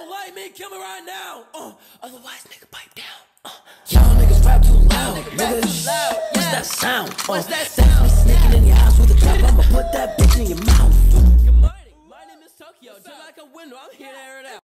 don't like me, kill me right now. Uh, otherwise, nigga, pipe down. Uh, y'all niggas rap too loud. Nigga, too loud, What's that sound? Uh, What's that sound? That's me sound? sneaking in your house with a trap. I'ma put that bitch in your mouth. Good morning. My name is Tokyo. Just like a window, I'm here to air it out.